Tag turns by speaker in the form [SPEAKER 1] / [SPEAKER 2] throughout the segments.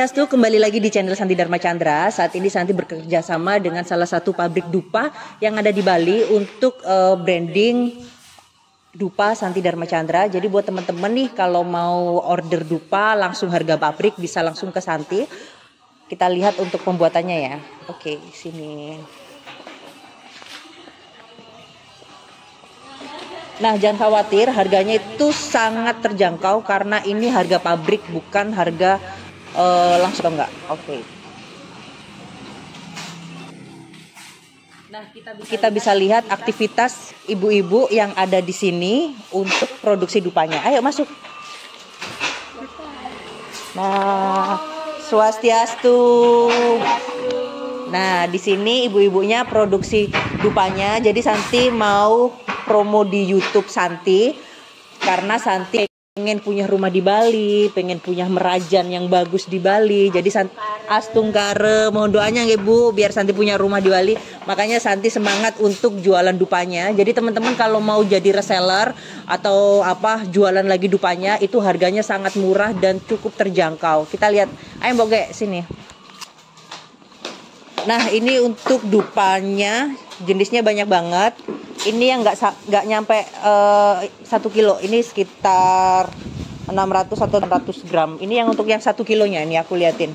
[SPEAKER 1] Swastiastu, kembali lagi di channel Santi Dharma Chandra. Saat ini Santi bekerja sama dengan salah satu pabrik dupa yang ada di Bali untuk uh, branding dupa Santi Dharma Chandra. Jadi buat teman-teman nih kalau mau order dupa langsung harga pabrik bisa langsung ke Santi. Kita lihat untuk pembuatannya ya. Oke, sini. Nah, jangan khawatir, harganya itu sangat terjangkau karena ini harga pabrik bukan harga uh, langsung enggak. Oke. Okay. Nah, kita bisa, kita bisa lihat aktivitas ibu-ibu yang ada di sini untuk produksi dupanya. Ayo masuk. Nah, swastiastu. Nah, di sini ibu-ibunya produksi dupanya. Jadi Santi mau promo di YouTube Santi karena Santi pengen punya rumah di Bali, pengen punya merajan yang bagus di Bali. Jadi Santi Astungkare mohon doanya ya Bu biar Santi punya rumah di Bali. Makanya Santi semangat untuk jualan dupanya. Jadi teman-teman kalau mau jadi reseller atau apa jualan lagi dupanya itu harganya sangat murah dan cukup terjangkau. Kita lihat, ayo Boge sini. Nah ini untuk dupanya jenisnya banyak banget. Ini yang nggak nggak nyampe eh, satu uh, kilo. Ini sekitar 600 atau 600 gram. Ini yang untuk yang satu kilonya ini aku liatin.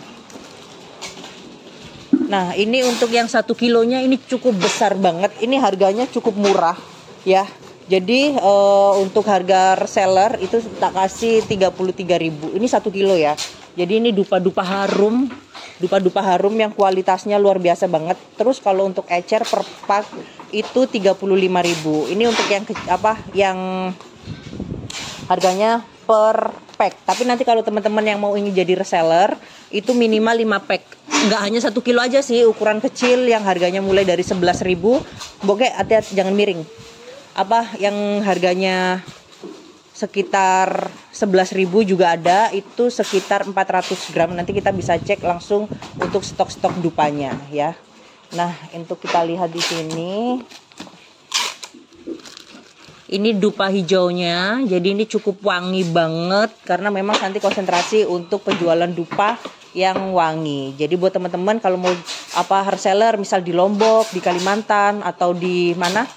[SPEAKER 1] Nah ini untuk yang satu kilonya ini cukup besar banget. Ini harganya cukup murah ya. Jadi uh, untuk harga reseller itu tak kasih 33.000 ini satu kilo ya. Jadi ini dupa-dupa harum dupa-dupa harum yang kualitasnya luar biasa banget. Terus kalau untuk ecer per pak itu 35.000. Ini untuk yang apa yang harganya per pack. Tapi nanti kalau teman-teman yang mau ingin jadi reseller itu minimal 5 pack. Enggak hanya satu kilo aja sih, ukuran kecil yang harganya mulai dari 11.000. Boke hati-hati jangan miring. Apa yang harganya sekitar 11.000 juga ada. Itu sekitar 400 gram. Nanti kita bisa cek langsung untuk stok-stok dupanya ya. Nah untuk kita lihat di sini. Ini dupa hijaunya. Jadi ini cukup wangi banget karena memang nanti konsentrasi untuk penjualan dupa yang wangi. Jadi buat teman-teman kalau mau apa reseller misal di Lombok di Kalimantan atau di mana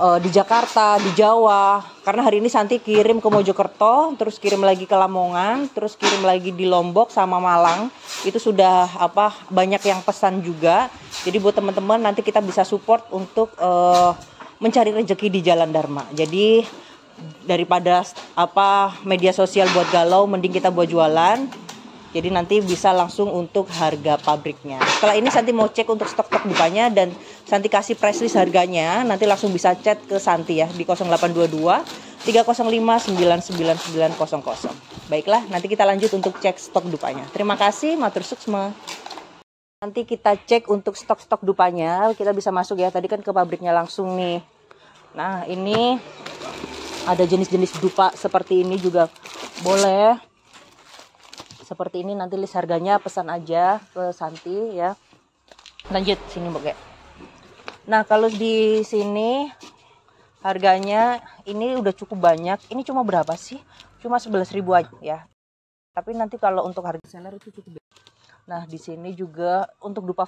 [SPEAKER 1] uh, di Jakarta, di Jawa. Karena hari ini Santi kirim ke Mojokerto, terus kirim lagi ke Lamongan, terus kirim lagi di Lombok sama Malang. Itu sudah apa banyak yang pesan juga. Jadi buat teman-teman nanti kita bisa support untuk uh, mencari rezeki di Jalan Dharma. Jadi daripada apa media sosial buat galau, mending kita buat jualan jadi nanti bisa langsung untuk harga pabriknya. Setelah ini Santi mau cek untuk stok-stok dupanya dan Santi kasih price list harganya. Nanti langsung bisa chat ke Santi ya di 0822 305 99900. Baiklah, nanti kita lanjut untuk cek stok dupanya. Terima kasih, matur suksma. Nanti kita cek untuk stok-stok dupanya. Kita bisa masuk ya. Tadi kan ke pabriknya langsung nih. Nah, ini ada jenis-jenis dupa seperti ini juga boleh seperti ini nanti list harganya pesan aja ke Santi ya lanjut sini Boke nah kalau di sini harganya ini udah cukup banyak. Ini cuma berapa sih? Cuma 11.000 aja ya. Tapi nanti kalau untuk harga seller itu cukup nah di sini juga untuk dupa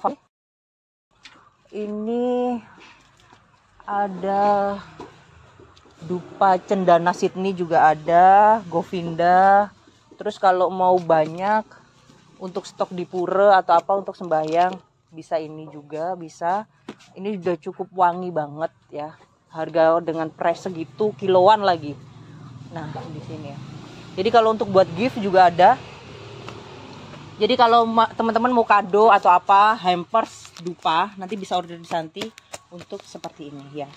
[SPEAKER 1] ini ada dupa cendana Sydney juga ada Govinda. Terus kalau mau banyak untuk stok di pura atau apa untuk sembahyang bisa ini juga bisa ini udah cukup wangi banget ya. Harga dengan price segitu kiloan lagi. Nah di sini ya. Jadi kalau untuk buat gift juga ada. Jadi kalau teman-teman mau kado atau apa hampers dupa nanti bisa order di Santi untuk seperti ini ya.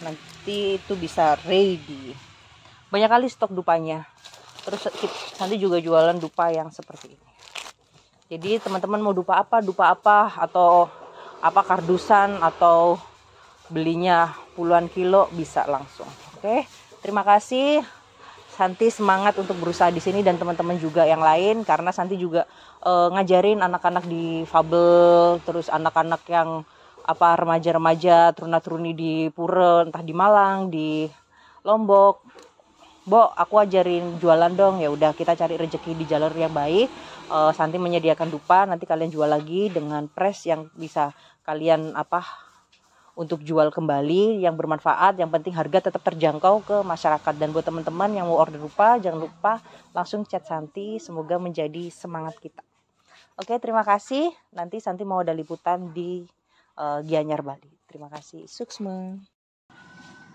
[SPEAKER 1] Nanti itu bisa ready. Banyak kali stok dupanya. Terus nanti juga jualan dupa yang seperti ini. Jadi teman-teman mau dupa apa dupa apa atau apa kardusan atau belinya puluhan kilo bisa langsung oke terima kasih Santi semangat untuk berusaha di sini dan teman-teman juga yang lain karena Santi juga e, ngajarin anak-anak di fabel terus anak-anak yang apa remaja-remaja teruna-teruni di Pura entah di Malang di Lombok Bo, aku ajarin jualan dong. Ya udah kita cari rezeki di jalur yang baik. Uh, Santi menyediakan dupa, nanti kalian jual lagi dengan press yang bisa kalian apa untuk jual kembali yang bermanfaat. Yang penting harga tetap terjangkau ke masyarakat dan buat teman-teman yang mau order dupa jangan lupa langsung chat Santi. Semoga menjadi semangat kita. Oke, terima kasih. Nanti Santi mau ada liputan di uh, Gianyar Bali. Terima kasih. Suksma.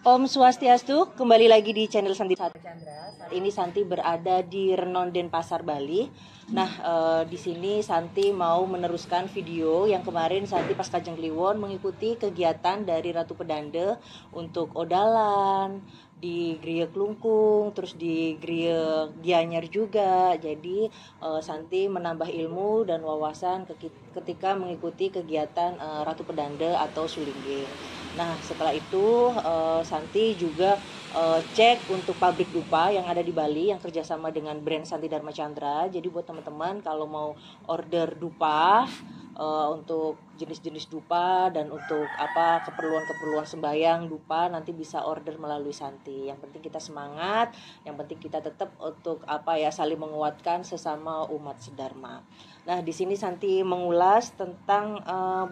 [SPEAKER 1] Om Swastiastu, kembali lagi di channel Santi Chandra. Saat ini Santi berada di Renon Denpasar, Bali. Nah, eh, di sini Santi mau meneruskan video yang kemarin Santi pas Kajang Kliwon mengikuti kegiatan dari Ratu Pedande untuk odalan, di Gria Klungkung, terus di Gria Gianyar juga. Jadi uh, Santi menambah ilmu dan wawasan ketika mengikuti kegiatan uh, Ratu Pedande atau Sulingge. Nah setelah itu uh, Santi juga uh, cek untuk pabrik dupa yang ada di Bali yang kerjasama dengan brand Santi Dharma Chandra. Jadi buat teman-teman kalau mau order dupa uh, untuk jenis-jenis dupa dan untuk apa keperluan-keperluan sembayang dupa nanti bisa order melalui Santi. Yang penting kita semangat, yang penting kita tetap untuk apa ya saling menguatkan sesama umat sedharma. Nah, di sini Santi mengulas tentang uh,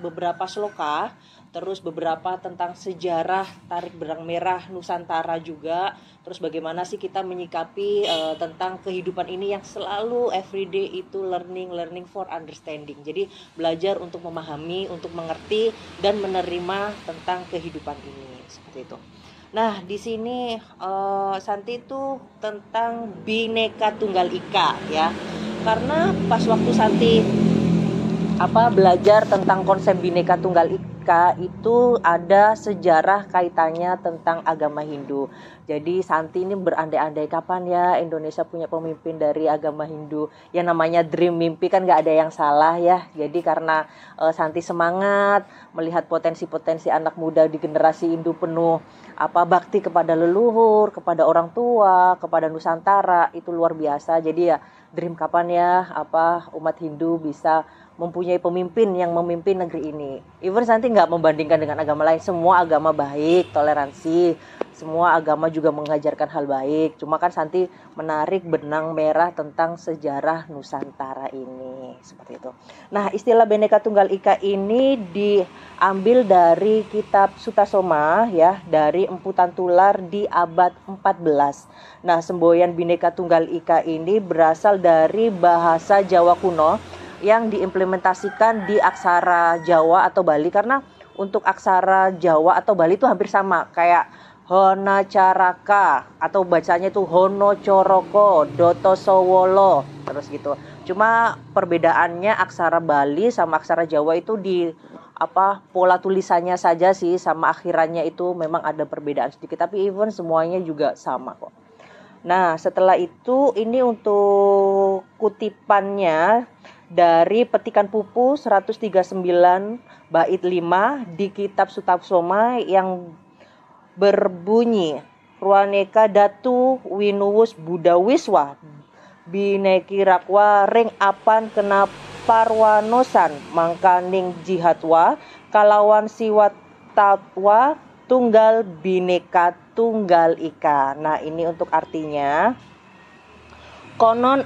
[SPEAKER 1] beberapa sloka, terus beberapa tentang sejarah tarik berang merah Nusantara juga, terus bagaimana sih kita menyikapi uh, tentang kehidupan ini yang selalu everyday itu learning, learning for understanding. Jadi belajar untuk memahami, untuk mengerti dan menerima tentang kehidupan ini seperti itu. Nah, di sini uh, Santi itu tentang bineka tunggal ika ya karena pas waktu Santi apa belajar tentang konsep bineka tunggal ika itu ada sejarah kaitannya tentang agama Hindu. Jadi Santi ini berandai-andai kapan ya Indonesia punya pemimpin dari agama Hindu. Yang namanya dream mimpi kan gak ada yang salah ya. Jadi karena uh, Santi semangat melihat potensi-potensi anak muda di generasi Hindu penuh apa bakti kepada leluhur, kepada orang tua, kepada Nusantara itu luar biasa. Jadi ya dream kapan ya apa umat Hindu bisa mempunyai pemimpin yang memimpin negeri ini. Even nanti nggak membandingkan dengan agama lain, semua agama baik, toleransi, semua agama juga mengajarkan hal baik. Cuma kan Santi menarik benang merah tentang sejarah Nusantara ini seperti itu. Nah, istilah Bhinneka Tunggal Ika ini diambil dari kitab Sutasoma ya, dari emputan tular di abad 14. Nah, semboyan Bhinneka Tunggal Ika ini berasal dari bahasa Jawa kuno yang diimplementasikan di aksara Jawa atau Bali karena untuk aksara Jawa atau Bali itu hampir sama kayak Hona Caraka atau bacanya itu Hono Coroko, Doto Sowolo, terus gitu. Cuma perbedaannya aksara Bali sama aksara Jawa itu di apa pola tulisannya saja sih sama akhirannya itu memang ada perbedaan sedikit tapi even semuanya juga sama kok. Nah, setelah itu ini untuk kutipannya dari petikan pupu 139 bait 5 di kitab Soma yang berbunyi Ruaneka datu winuwus Buddha wiswa bineki rakwa ring apan kena parwanosan mangkaning jihatwa kalawan siwat tatwa tunggal bineka tunggal ika. Nah, ini untuk artinya konon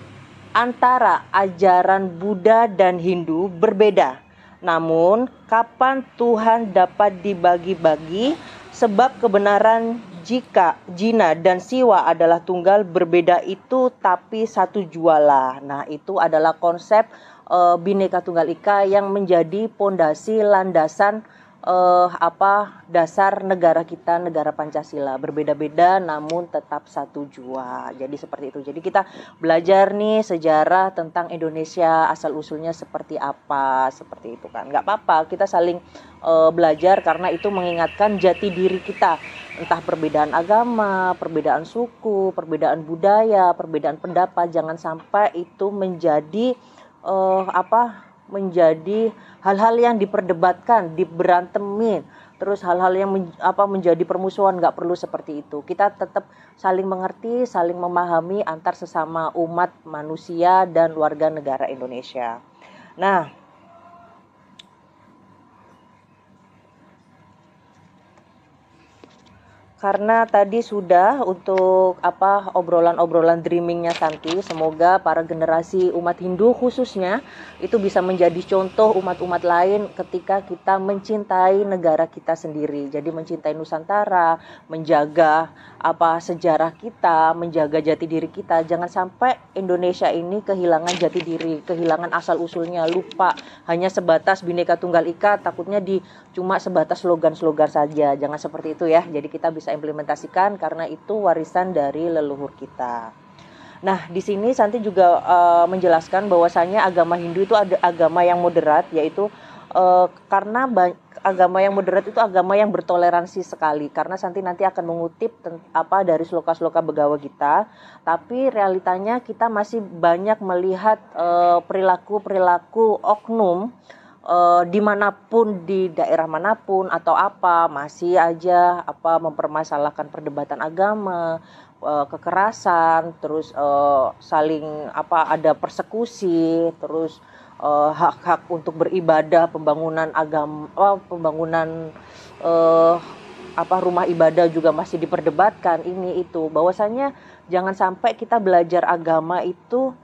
[SPEAKER 1] antara ajaran Buddha dan Hindu berbeda. Namun, kapan Tuhan dapat dibagi-bagi Sebab kebenaran jika Jina dan Siwa adalah tunggal berbeda itu tapi satu juala. Nah, itu adalah konsep e, Bhinneka Tunggal Ika yang menjadi pondasi landasan uh, apa dasar negara kita negara Pancasila. Berbeda-beda namun tetap satu jua. Jadi seperti itu. Jadi kita belajar nih sejarah tentang Indonesia asal usulnya seperti apa seperti itu kan. Nggak apa-apa kita saling uh, belajar karena itu mengingatkan jati diri kita. Entah perbedaan agama perbedaan suku perbedaan budaya perbedaan pendapat. Jangan sampai itu menjadi uh, apa menjadi hal-hal yang diperdebatkan, diberantemin, terus hal-hal yang men, apa menjadi permusuhan nggak perlu seperti itu. Kita tetap saling mengerti, saling memahami antar sesama umat manusia dan warga negara Indonesia. Nah, karena tadi sudah untuk apa obrolan-obrolan dreamingnya Santi semoga para generasi umat Hindu khususnya itu bisa menjadi contoh umat-umat lain ketika kita mencintai negara kita sendiri. Jadi mencintai Nusantara menjaga apa sejarah kita menjaga jati diri kita. Jangan sampai Indonesia ini kehilangan jati diri kehilangan asal usulnya lupa. Hanya sebatas bineka tunggal ika takutnya di cuma sebatas slogan-slogan saja. Jangan seperti itu ya. Jadi kita bisa bisa implementasikan karena itu warisan dari leluhur kita. Nah, di sini Santi juga uh, menjelaskan bahwasanya agama Hindu itu ada agama yang moderat, yaitu uh, karena agama yang moderat itu agama yang bertoleransi sekali. Karena Santi nanti akan mengutip apa dari sloka-sloka begawa kita, tapi realitanya kita masih banyak melihat uh, perilaku-perilaku oknum uh, di mana pun di daerah mana pun atau apa masih aja apa mempermasalahkan perdebatan agama uh, kekerasan terus uh, saling apa ada persekusi terus hak-hak uh, untuk beribadah pembangunan agama uh, pembangunan uh, apa rumah ibadah juga masih diperdebatkan ini itu. Bahwasanya jangan sampai kita belajar agama itu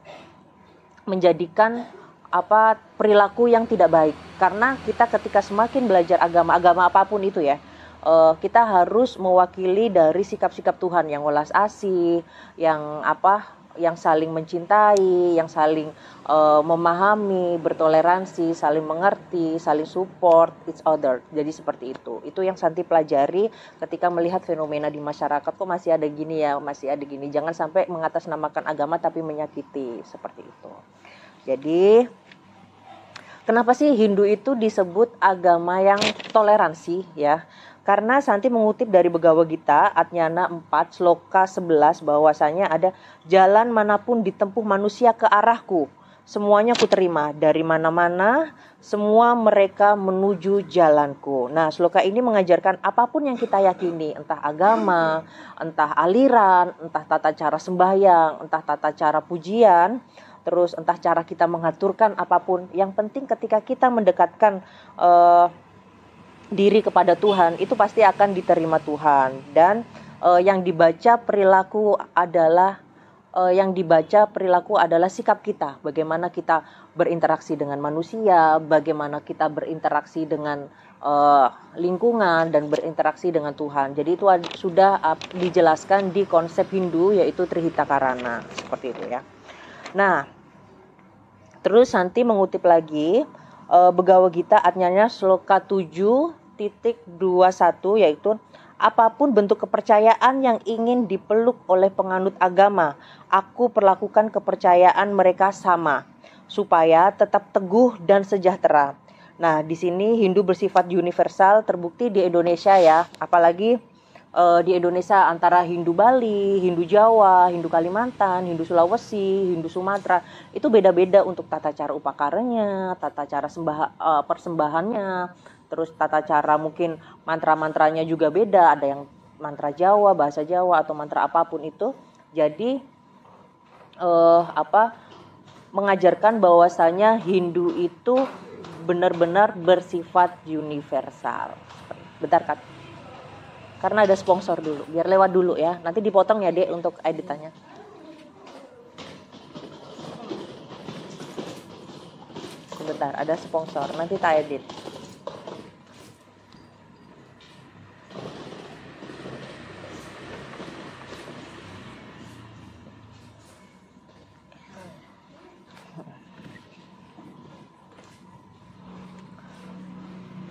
[SPEAKER 1] menjadikan apa perilaku yang tidak baik karena kita ketika semakin belajar agama agama apa pun itu ya uh, kita harus mewakili dari sikap-sikap Tuhan yang welas asih yang apa yang saling mencintai, yang saling uh, memahami, bertoleransi, saling mengerti, saling support each other. Jadi seperti itu. Itu yang Santi pelajari ketika melihat fenomena di masyarakat kok masih ada gini ya, masih ada gini. Jangan sampai mengatasnamakan agama tapi menyakiti seperti itu. Jadi Kenapa sih Hindu itu disebut agama yang toleransi ya? Karena Santi mengutip dari Begawa Gita Atnyana 4 Sloka 11 bahwasanya ada jalan mana pun ditempuh manusia ke arahku semuanya ku terima dari mana-mana semua mereka menuju jalanku. Nah, sloka ini mengajarkan apa pun yang kita yakini, entah agama, entah aliran, entah tata cara sembahyang, entah tata cara pujian, terus entah cara kita mengaturkan apa pun. Yang penting ketika kita mendekatkan uh, diri kepada Tuhan itu pasti akan diterima Tuhan. Dan uh, yang dibaca perilaku adalah uh, yang dibaca perilaku adalah sikap kita. Bagaimana kita berinteraksi dengan manusia bagaimana kita berinteraksi dengan uh, lingkungan dan berinteraksi dengan Tuhan. Jadi itu sudah dijelaskan di konsep Hindu yaitu Trihita Karana. Seperti itu ya Nah, terus Santi mengutip lagi uh, Begawa Gita artinya sloka 7 titik 21 yaitu apa pun bentuk kepercayaan yang ingin dipeluk oleh penganut agama, aku perlakukan kepercayaan mereka sama supaya tetap teguh dan sejahtera. Nah, di sini Hindu bersifat universal terbukti di Indonesia ya, apalagi uh, di Indonesia antara Hindu Bali, Hindu Jawa, Hindu Kalimantan, Hindu Sulawesi, Hindu Sumatera itu beda-beda untuk tata cara upakaranya, tata cara sembah uh, persembahannya, terus tata cara mungkin mantra-mantranya juga beda, ada yang mantra Jawa, bahasa Jawa atau mantra apa pun itu. Jadi uh, apa mengajarkan bahwasanya Hindu itu benar-benar bersifat universal. Bentar, Kak karena ada sponsor dulu biar lewat dulu ya. Nanti dipotong ya dek untuk editannya. Sebentar ada sponsor. Nanti tak edit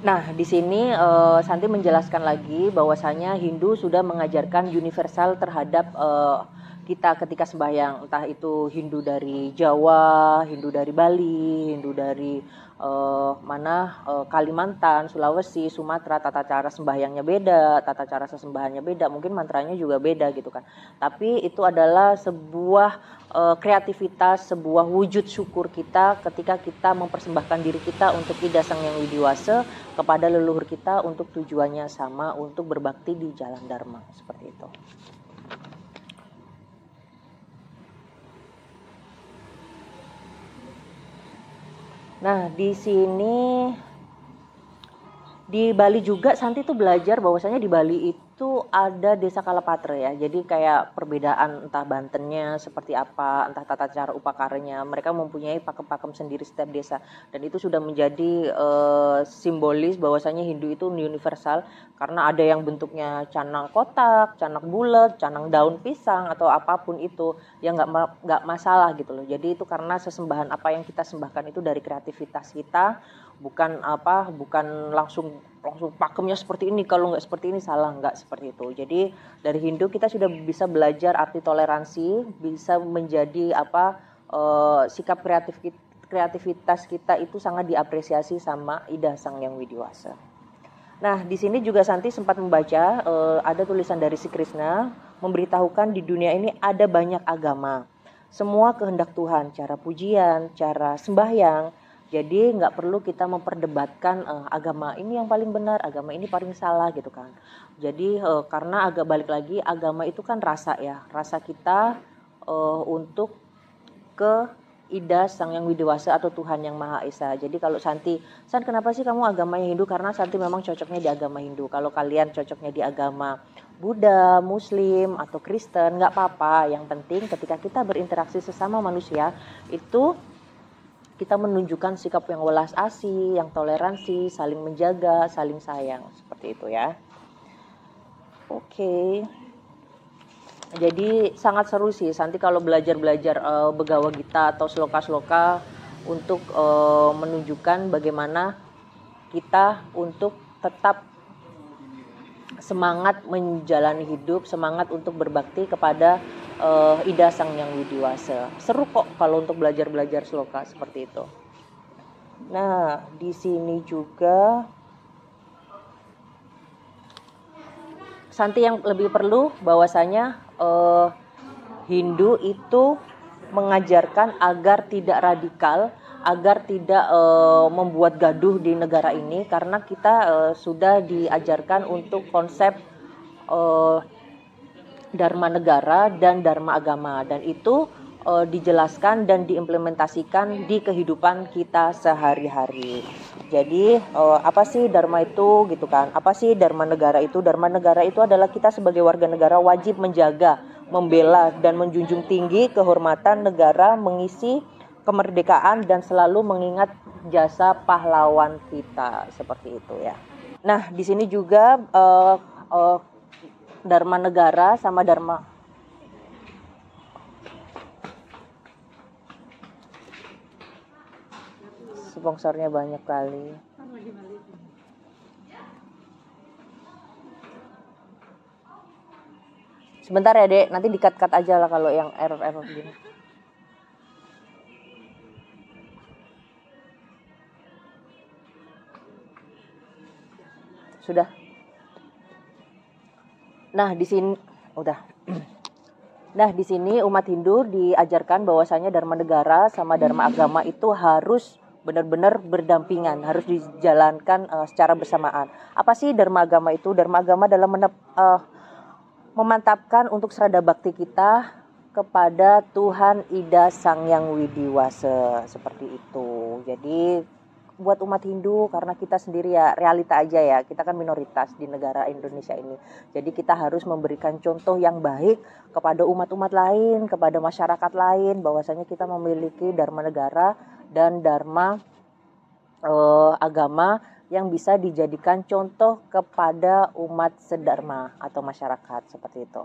[SPEAKER 1] Nah, di sini uh, Santi menjelaskan lagi bahwasanya Hindu sudah mengajarkan universal terhadap uh, kita ketika sembahyang, entah itu Hindu dari Jawa, Hindu dari Bali, Hindu dari uh, mana uh, Kalimantan, Sulawesi, Sumatera, tata cara sembahyangnya beda, tata cara sesembahannya beda, mungkin mantranya juga beda gitu kan. Tapi itu adalah sebuah uh, kreativitas, sebuah wujud syukur kita ketika kita mempersembahkan diri kita untuk Ida Sang Yang Widiwasa kepada leluhur kita untuk tujuannya sama untuk berbakti di jalan Dharma seperti itu. Nah, di sini di Bali juga Santi tuh belajar bahwasanya di Bali itu ada desa Kalapatra ya. Jadi kayak perbedaan entah Bantennya seperti apa, entah tata cara upakaranya. Mereka mempunyai pakem-pakem sendiri setiap desa dan itu sudah menjadi uh, simbolis bahwasanya Hindu itu universal karena ada yang bentuknya canang kotak, canang bulat, canang daun pisang atau apa pun itu yang nggak nggak masalah gitu loh. Jadi itu karena sesembahan apa yang kita sembahkan itu dari kreativitas kita, bukan apa, bukan langsung langsung pakemnya seperti ini kalau nggak seperti ini salah nggak seperti itu jadi dari Hindu kita sudah bisa belajar arti toleransi bisa menjadi apa uh, sikap kreatif kreativitas kita itu sangat diapresiasi sama Ida Sang Yang Widiwasa. Nah, di sini juga Santi sempat membaca uh, ada tulisan dari si Krishna memberitahukan di dunia ini ada banyak agama. Semua kehendak Tuhan, cara pujian, cara sembahyang, jadi nggak perlu kita memperdebatkan uh, agama ini yang paling benar, agama ini paling salah gitu kan. Jadi uh, karena agak balik lagi agama itu kan rasa ya, rasa kita uh, untuk ke Ida Sang Yang Widewasa atau Tuhan Yang Maha Esa. Jadi kalau Santi, San kenapa sih kamu agama Hindu? Karena Santi memang cocoknya di agama Hindu. Kalau kalian cocoknya di agama Buddha, Muslim atau Kristen, nggak apa-apa. Yang penting ketika kita berinteraksi sesama manusia itu kita menunjukkan sikap yang welas asih, yang toleransi, saling menjaga, saling sayang, seperti itu ya. Oke. Jadi sangat seru sih nanti kalau belajar-belajar uh, begawa gita atau sloka-sloka untuk uh, menunjukkan bagaimana kita untuk tetap semangat menjalani hidup, semangat untuk berbakti kepada uh, Ida Sang Yang Widiwasa. Seru kok kalau untuk belajar-belajar sloka seperti itu. Nah, di sini juga Santi yang lebih perlu bahwasanya uh, Hindu itu mengajarkan agar tidak radikal, agar tidak uh, membuat gaduh di negara ini karena kita uh, sudah diajarkan untuk konsep uh, dharma negara dan dharma agama dan itu uh, dijelaskan dan diimplementasikan di kehidupan kita sehari-hari. Jadi uh, apa sih dharma itu gitu kan? Apa sih dharma negara itu? Dharma negara itu adalah kita sebagai warga negara wajib menjaga, membela dan menjunjung tinggi kehormatan negara, mengisi kemerdekaan dan selalu mengingat jasa pahlawan kita seperti itu ya. Nah, di sini juga uh, uh, Dharma Negara sama Dharma sponsornya banyak kali. Sebentar ya dek, nanti dikat-kat aja lah kalau yang error-error gini. Sudah. Nah, di sini udah. Nah, di sini umat Hindu diajarkan bahwasanya dharma negara sama dharma agama itu harus benar-benar berdampingan, harus dijalankan uh, secara bersamaan. Apa sih dharma agama itu? Dharma agama adalah menep, uh, memantapkan untuk serada bakti kita kepada Tuhan Ida Sang Yang Widiwase seperti itu. Jadi buat umat Hindu karena kita sendiri ya realita aja ya kita kan minoritas di negara Indonesia ini jadi kita harus memberikan contoh yang baik kepada umat-umat lain kepada masyarakat lain bahwasanya kita memiliki dharma negara dan dharma eh, agama yang bisa dijadikan contoh kepada umat sedharma atau masyarakat seperti itu.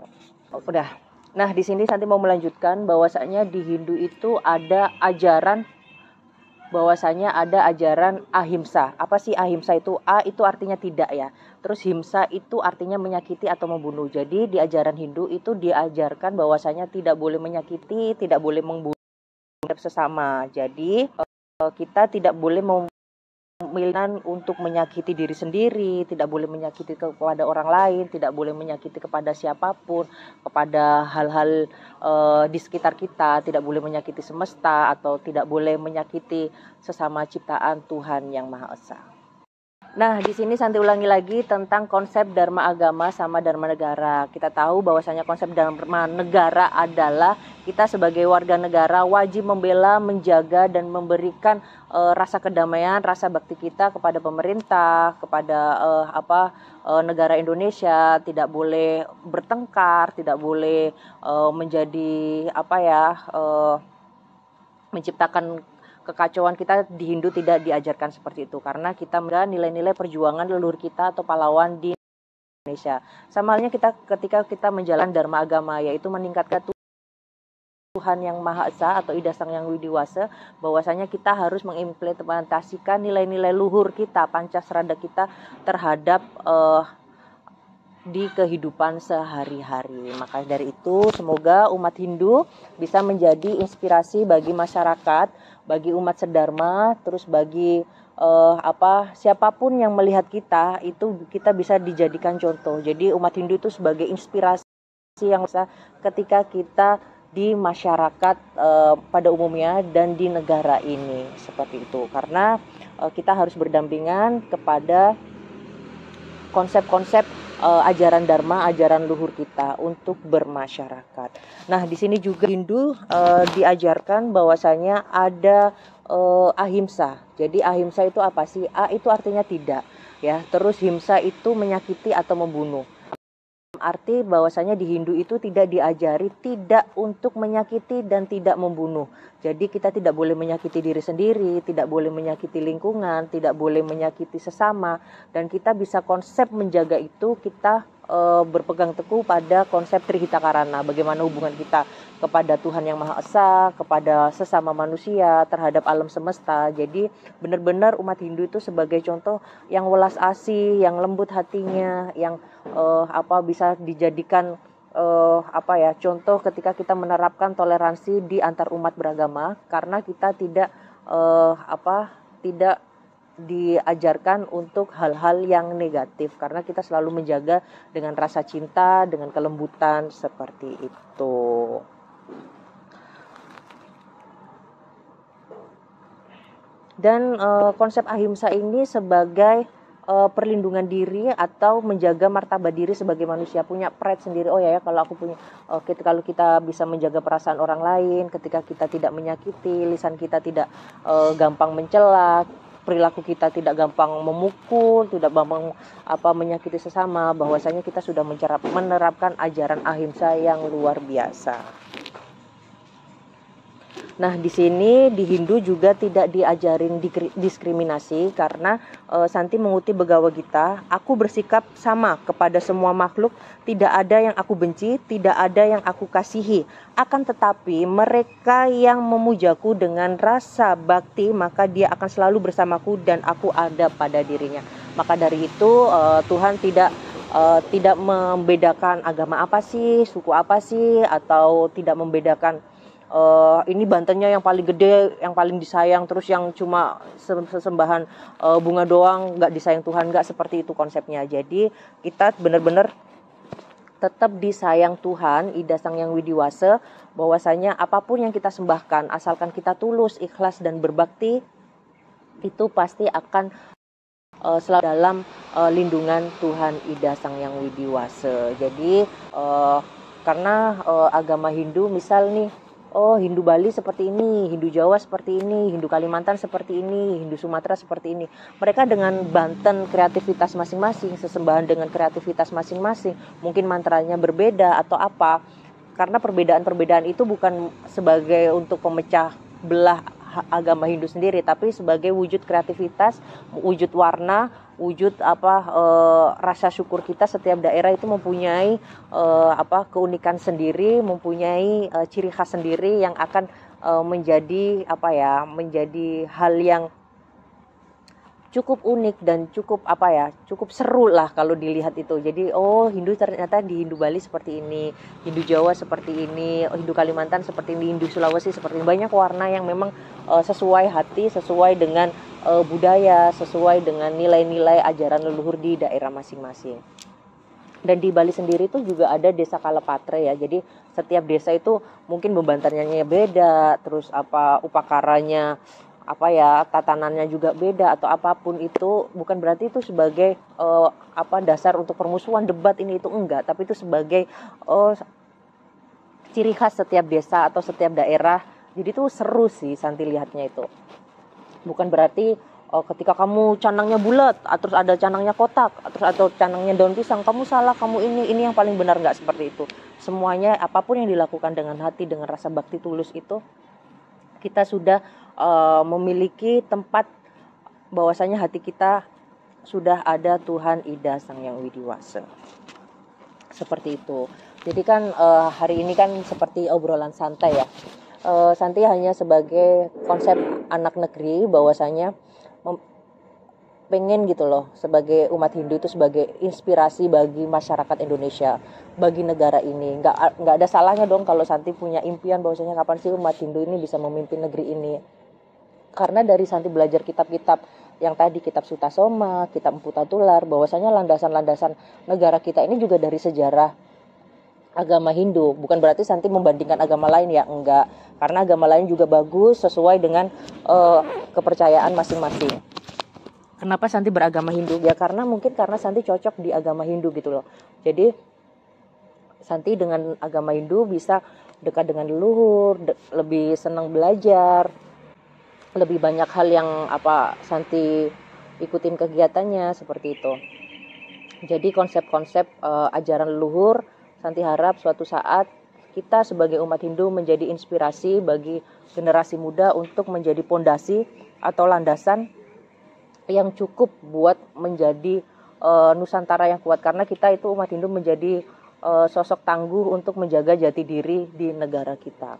[SPEAKER 1] Udah. Nah, di sini Santi mau melanjutkan bahwasanya di Hindu itu ada ajaran bahwasanya ada ajaran ahimsa. Apa sih ahimsa itu? A itu artinya tidak ya. Terus himsa itu artinya menyakiti atau membunuh. Jadi di ajaran Hindu itu diajarkan bahwasanya tidak boleh menyakiti, tidak boleh membunuh sesama. Jadi eh, kita tidak boleh Milan untuk menyakiti diri sendiri, tidak boleh menyakiti kepada orang lain, tidak boleh menyakiti kepada siapa pun, kepada hal-hal uh, di sekitar kita, tidak boleh menyakiti semesta atau tidak boleh menyakiti sesama ciptaan Tuhan yang Maha Esa. Nah, di sini Santi ulangi lagi tentang konsep dharma agama sama dharma negara. Kita tahu bahwasanya konsep dharma negara adalah kita sebagai warga negara wajib membela, menjaga dan memberikan uh, rasa kedamaian, rasa bakti kita kepada pemerintah, kepada uh, apa uh, negara Indonesia, tidak boleh bertengkar, tidak boleh uh, menjadi apa ya uh, menciptakan kekacauan kita di Hindu tidak diajarkan seperti itu karena kita nilai-nilai perjuangan leluhur kita atau pahlawan di Indonesia. Sama halnya kita ketika kita menjalankan dharma agama yaitu meningkatkan Tuhan yang Maha Esa atau Ida Sang Yang Widiwasa bahwasanya kita harus mengimplementasikan nilai-nilai luhur kita Pancasrada kita terhadap uh, di kehidupan sehari-hari. Maka dari itu, semoga umat Hindu bisa menjadi inspirasi bagi masyarakat, bagi umat sedharma, terus bagi uh, apa siapa pun yang melihat kita itu kita bisa dijadikan contoh. Jadi umat Hindu itu sebagai inspirasi yang bisa ketika kita di masyarakat uh, pada umumnya dan di negara ini seperti itu. Karena uh, kita harus berdampingan kepada konsep-konsep uh, ajaran dharma, ajaran luhur kita untuk bermasyarakat. Nah, di sini juga Hindu uh, diajarkan bahwasanya ada uh, ahimsa. Jadi ahimsa itu apa sih? A itu artinya tidak, ya. Terus himsa itu menyakiti atau membunuh arti bahwasanya di Hindu itu tidak diajari tidak untuk menyakiti dan tidak membunuh. Jadi kita tidak boleh menyakiti diri sendiri, tidak boleh menyakiti lingkungan, tidak boleh menyakiti sesama dan kita bisa konsep menjaga itu kita e, berpegang teguh pada konsep Trihita Karana, bagaimana hubungan kita kepada Tuhan yang Maha Esa, kepada sesama manusia, terhadap alam semesta. Jadi benar-benar umat Hindu itu sebagai contoh yang welas asih, yang lembut hatinya, yang uh, apa bisa dijadikan uh, apa ya contoh ketika kita menerapkan toleransi di antar umat beragama karena kita tidak uh, apa tidak diajarkan untuk hal-hal yang negatif karena kita selalu menjaga dengan rasa cinta, dengan kelembutan seperti itu. Dan uh, konsep ahimsa ini sebagai uh, perlindungan diri atau menjaga martabat diri sebagai manusia punya pride sendiri oh ya ya kalau aku punya uh, kita, kalau kita bisa menjaga perasaan orang lain ketika kita tidak menyakiti lisan kita tidak uh, gampang mencela perilaku kita tidak gampang memukul, tidak gampang apa menyakiti sesama, bahwasanya kita sudah menerapkan ajaran ahimsa yang luar biasa. Nah, di sini di Hindu juga tidak diajarin diskriminasi karena e, Santi mengutip Begawa Gita, aku bersikap sama kepada semua makhluk, tidak ada yang aku benci, tidak ada yang aku kasihi. Akan tetapi mereka yang memujaku dengan rasa bakti, maka dia akan selalu bersamaku dan aku ada pada dirinya. Maka dari itu e, Tuhan tidak uh, tidak membedakan agama apa sih, suku apa sih, atau tidak membedakan uh, ini Bantennya yang paling gede, yang paling disayang, terus yang cuma sesembahan uh, bunga doang, nggak disayang Tuhan, nggak seperti itu konsepnya. Jadi kita benar-benar tetap disayang Tuhan, Ida Sang Yang Widiwasa, bahwasanya apa pun yang kita sembahkan, asalkan kita tulus, ikhlas dan berbakti, itu pasti akan uh, selalu dalam uh, lindungan Tuhan Ida Sang Yang Widiwasa. Jadi uh, karena uh, agama Hindu misal nih oh Hindu Bali seperti ini, Hindu Jawa seperti ini, Hindu Kalimantan seperti ini, Hindu Sumatera seperti ini. Mereka dengan Banten kreativitas masing-masing, sesembahan dengan kreativitas masing-masing, mungkin mantranya berbeda atau apa. Karena perbedaan-perbedaan itu bukan sebagai untuk pemecah belah agama Hindu sendiri, tapi sebagai wujud kreativitas, wujud warna, wujud apa e, rasa syukur kita setiap daerah itu mempunyai e, apa keunikan sendiri, mempunyai e, ciri khas sendiri yang akan e, menjadi apa ya, menjadi hal yang cukup unik dan cukup apa ya cukup seru lah kalau dilihat itu. Jadi oh Hindu ternyata di Hindu Bali seperti ini Hindu Jawa seperti ini Hindu Kalimantan seperti ini Hindu Sulawesi seperti ini. Banyak warna yang memang uh, sesuai hati sesuai dengan uh, budaya sesuai dengan nilai-nilai ajaran leluhur di daerah masing-masing. Dan di Bali sendiri itu juga ada desa Kalepatre ya. Jadi setiap desa itu mungkin bebantannya beda terus apa upakaranya apa ya tatanannya juga beda atau apa pun itu bukan berarti itu sebagai uh, apa dasar untuk permusuhan debat ini itu enggak tapi itu sebagai uh, ciri khas setiap desa atau setiap daerah. Jadi itu seru sih Santi lihatnya itu. Bukan berarti oh, ketika kamu canangnya bulat terus ada canangnya kotak terus atau canangnya daun pisang kamu salah kamu ini ini yang paling benar nggak seperti itu. Semuanya apa pun yang dilakukan dengan hati dengan rasa bakti tulus itu kita sudah uh, memiliki tempat bahwasanya hati kita sudah ada Tuhan Ida Sang Yang Widiwasa. Seperti itu. Jadi kan uh, hari ini kan seperti obrolan santai ya. Uh, santai hanya sebagai konsep anak negeri bahwasanya pengen gitu loh sebagai umat Hindu itu sebagai inspirasi bagi masyarakat Indonesia bagi negara ini nggak nggak ada salahnya dong kalau Santi punya impian bahwasanya kapan sih umat Hindu ini bisa memimpin negeri ini karena dari Santi belajar kitab-kitab yang tadi kitab Sutasoma, kitab Emputa Tular, bahwasanya landasan-landasan negara kita ini juga dari sejarah agama Hindu. Bukan berarti Santi membandingkan agama lain ya, enggak. Karena agama lain juga bagus sesuai dengan uh, kepercayaan masing-masing. Kenapa Santi beragama Hindu? Ya karena mungkin karena Santi cocok di agama Hindu gitu loh. Jadi Santi dengan agama Hindu bisa dekat dengan leluhur, de lebih senang belajar, lebih banyak hal yang apa Santi ikutin kegiatannya seperti itu. Jadi konsep-konsep uh, ajaran leluhur Santi harap suatu saat kita sebagai umat Hindu menjadi inspirasi bagi generasi muda untuk menjadi pondasi atau landasan yang cukup buat menjadi uh, Nusantara yang kuat karena kita itu umat Hindu menjadi uh, sosok tangguh untuk menjaga jati diri di negara kita.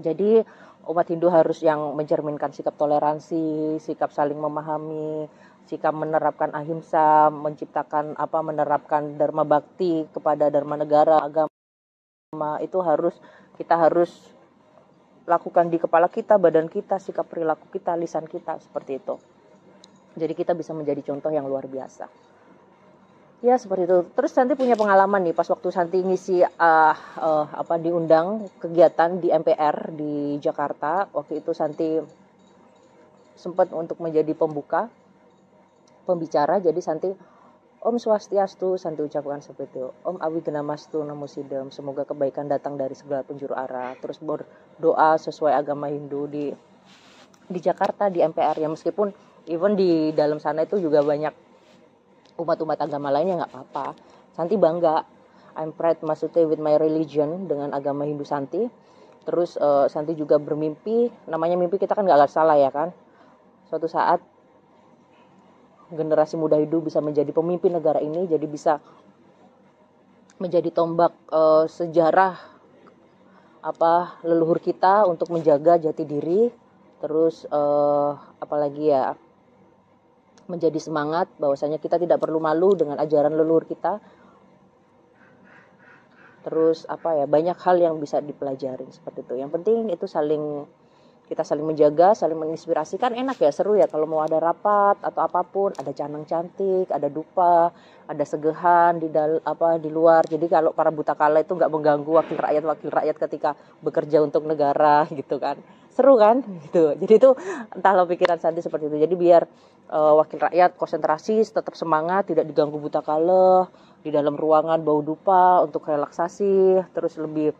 [SPEAKER 1] Jadi umat Hindu harus yang mencerminkan sikap toleransi, sikap saling memahami, sikap menerapkan ahimsa, menciptakan apa menerapkan dharma bakti kepada dharma negara agama itu harus kita harus lakukan di kepala kita, badan kita, sikap perilaku kita, lisan kita seperti itu. Jadi kita bisa menjadi contoh yang luar biasa ya seperti itu. Terus Santi punya pengalaman nih pas waktu Santi ngisi uh, uh, apa diundang kegiatan di MPR di Jakarta. Waktu itu Santi sempat untuk menjadi pembuka pembicara. Jadi Santi Om Swastiastu Santi ucapkan seperti itu. Om Awi Genamastu Namo Sidem. Semoga kebaikan datang dari segala penjuru arah. Terus berdoa sesuai agama Hindu di di Jakarta di MPR ya meskipun even di dalam sana itu juga banyak umat-umat agama lainnya nggak apa-apa. Santi bangga. I'm proud maksudnya with my religion dengan agama Hindu Santi. Terus uh, Santi juga bermimpi. Namanya mimpi kita kan nggak salah ya kan? Suatu saat generasi muda Hindu bisa menjadi pemimpin negara ini jadi bisa menjadi tombak uh, sejarah apa leluhur kita untuk menjaga jati diri. Terus uh, apalagi ya menjadi semangat bahwasanya kita tidak perlu malu dengan ajaran leluhur kita. Terus apa ya banyak hal yang bisa dipelajari seperti itu. Yang penting itu saling kita saling menjaga saling menginspirasi kan enak ya seru ya kalau mau ada rapat atau apa pun. Ada canang cantik ada dupa ada segehan di dal apa di luar. Jadi kalau para buta kala itu nggak mengganggu wakil rakyat wakil rakyat ketika bekerja untuk negara gitu kan seru kan? Gitu. Jadi itu entahlah pikiran Santi seperti itu. Jadi biar uh, wakil rakyat konsentrasi tetap semangat tidak diganggu buta kala di dalam ruangan bau dupa untuk relaksasi terus lebih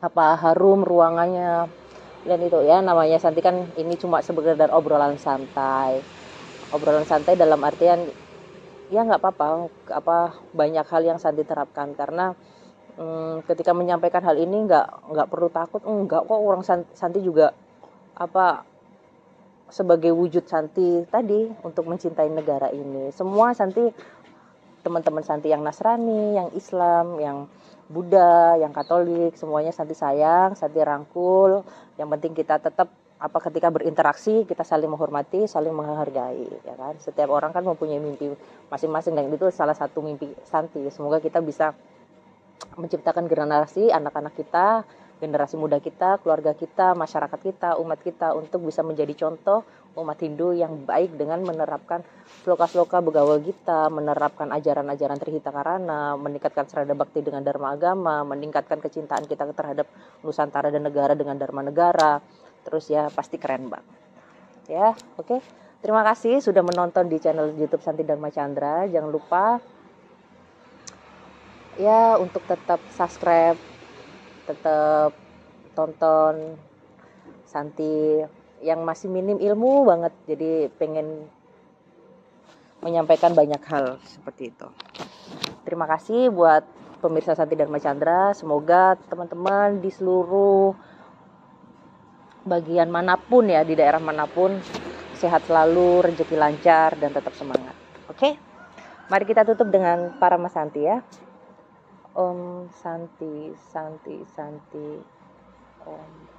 [SPEAKER 1] apa harum ruangannya. Dan itu ya namanya Santi kan ini cuma sekedar obrolan santai. Obrolan santai dalam artian ya nggak apa-apa apa banyak hal yang Santi terapkan. Karena hmm, ketika menyampaikan hal ini nggak nggak perlu takut enggak kok orang Santi juga apa sebagai wujud Santi tadi untuk mencintai negara ini. Semua Santi teman-teman Santi yang Nasrani, yang Islam, yang Buddha, yang Katolik, semuanya Santi sayang, Santi rangkul. Yang penting kita tetap apa ketika berinteraksi kita saling menghormati, saling menghargai, ya kan. Setiap orang kan mempunyai mimpi masing-masing dan itu salah satu mimpi Santi. Semoga kita bisa menciptakan generasi anak-anak kita generasi muda kita, keluarga kita, masyarakat kita, umat kita untuk bisa menjadi contoh umat Hindu yang baik dengan menerapkan sloka-sloka begawa kita, menerapkan ajaran-ajaran Trihita Karana, meningkatkan serada bakti dengan dharma agama, meningkatkan kecintaan kita terhadap Nusantara dan negara dengan dharma negara. Terus ya pasti keren, Bang. ya oke terima kasih sudah menonton di channel YouTube Santi Dharma Chandra jangan lupa ya untuk tetap subscribe tetap tonton Santi yang masih minim ilmu banget jadi pengen menyampaikan banyak hal seperti itu terima kasih buat pemirsa Santi Dharma Chandra semoga teman-teman di seluruh bagian mana pun ya di daerah mana pun sehat selalu, rezeki lancar dan tetap semangat. Oke. Mari kita tutup dengan para Mas Santi ya. Om Santi, Santi, Santi. Om